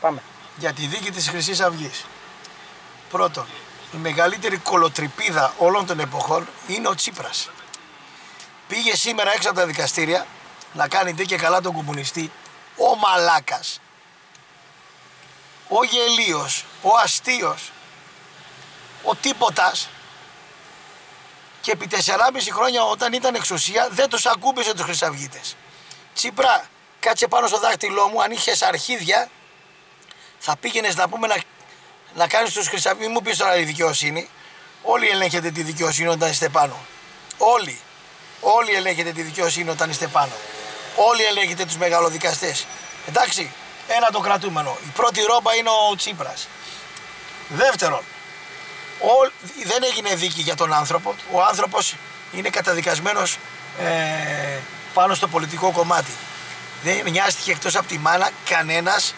Πάμε. για τη δίκη της χρυσής αυγής. Πρώτον, η μεγαλύτερη κολοτριπίδα όλων των εποχών είναι ο Τσίπρας. Πήγε σήμερα έξω από τα δικαστήρια να κάνει ντε και καλά τον κομμουνιστή ο Μαλάκας, ο Γελίος, ο Αστείος, ο Τίποτας και επί 4,5 χρόνια όταν ήταν εξουσία δεν τους ακούμπησε τους χρυσαυγίτες. Τσίπρα, κάτσε πάνω στο δάχτυλό μου, αν είχες αρχίδια θα πήγαινες να πούμε να, να κάνεις τους χρυσαυγίτε. Μην μου πεις τώρα η δικαιοσύνη. Όλοι ελέγχετε τη δικαιοσύνη όταν είστε πάνω. Όλοι. Όλοι ελέγχετε τη δικαιοσύνη όταν είστε πάνω. Όλοι ελέγχετε τους μεγαλοδικαστές. Εντάξει, ένα το κρατούμενο. Η πρώτη ρόμπα είναι ο Τσίπρας. Δεύτερον, ό, δεν έγινε δίκη για τον άνθρωπο. Ο άνθρωπος είναι καταδικασμένος ε, πάνω στο πολιτικό κομμάτι. Δεν νοιάστηκε εκτός από τη μάνα κανένας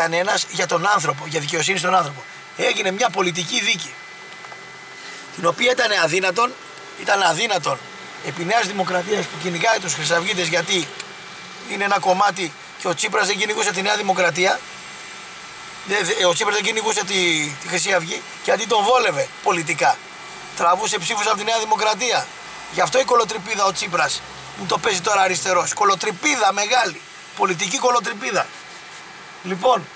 κανένας για τον άνθρωπο, για δικαιοσύνη στον άνθρωπο. Έγινε μια πολιτική δίκη. Την οποία ήταν αδύνατον, ήταν αδύνατον επί Νέας Δημοκρατίας που κυνηγάει τους Χρυσαυγίτες γιατί είναι ένα κομμάτι και ο Τσίπρας δεν κυνηγούσε τη Νέα Δημοκρατία. Ο Τσίπρας δεν κυνηγούσε τη, τη Χρυσή Αυγή και αντί τον βόλευε πολιτικά. Τραβούσε ψήφους από τη Νέα Δημοκρατία. Γι' αυτό η κολοτριπίδα ο Τσίπρας μου το παίζει τώρα αριστερός. Κολοτριπίδα μεγάλη. Πολιτική κολοτριπίδα. Λοιπόν,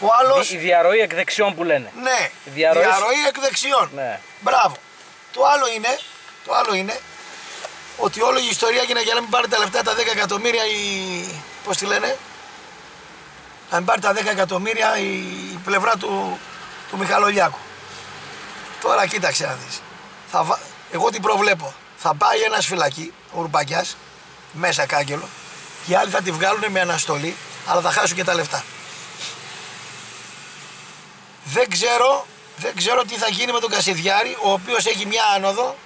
ο άλλο. Η διαρροή εκ δεξιών που λένε. Ναι, Η διαρροή- διαρροή εκ δεξιών. Ναι. Μπράβο. Το άλλο είναι, το άλλο είναι ότι όλη η ιστορία έγινε για να μην πάρει τα λεφτά τα 10 εκατομμύρια η. Πώς τη λένε, να μην πάρει τα 10 εκατομμύρια η, η πλευρά του, του Μιχαλολιάκου. Τώρα κοίταξε να δεις. Θα βα- Εγώ την προβλέπω. Θα πάει ένας φυλακή, ο Ρουπακιάς, μέσα κάγκελο, και οι άλλοι θα τη βγάλουν με αναστολή, αλλά θα χάσουν και τα λεφτά. Δεν ξέρω, δεν ξέρω τι θα γίνει με τον Κασιδιάρη, ο οποίος έχει μια άνοδο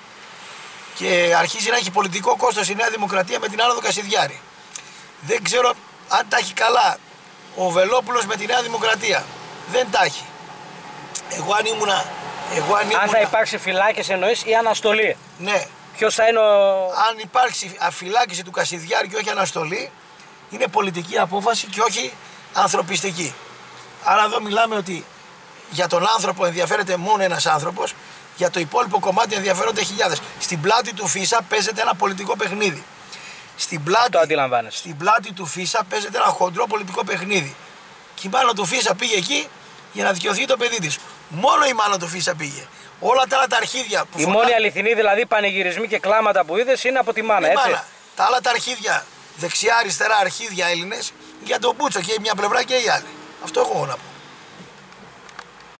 και αρχίζει να έχει πολιτικό κόστος η Νέα Δημοκρατία με την άνοδο Κασιδιάρη. Δεν ξέρω αν τα έχει καλά ο Βελόπουλος με τη Νέα Δημοκρατία. Δεν τα έχει. Εγώ αν ήμουνα... Εγώ αν Αν θα ήμουνα- υπάρξει φυλάκε εννοείς ή αναστολή. Ναι, Ποιος θα είναι ο. αν υπάρξει αφυλάκηση του Κασιδιάρη και όχι αναστολή, είναι πολιτική απόφαση και όχι ανθρωπιστική. Άρα εδώ μιλάμε ότι για τον άνθρωπο ενδιαφέρεται μόνο ένας άνθρωπος, για το υπόλοιπο κομμάτι ενδιαφέρονται χιλιάδες. Στην πλάτη του Φίσα παίζεται ένα πολιτικό παιχνίδι. Στην πλάτη, Το αντιλαμβάνεσαι. στην πλάτη του Φίσα παίζεται ένα χοντρό πολιτικό παιχνίδι. Και η μάνα του Φίσα πήγε εκεί για να δικαιωθεί το παιδί της. Μόνο η μάνα του Φίσα πήγε. Όλα τα άλλα τα αρχίδια που Η φωνά- μόνη αληθινή δηλαδή πανηγυρισμοί και κλάματα που είδες είναι από τη μάνα, η έτσι; μάνα. Τα άλλα τα αρχίδια, δεξιά-αριστερά αρχίδια Έλληνες, για τον Μπούτσο και η μια πλευρά και η άλλη. Αυτό έχω εγώ να πω.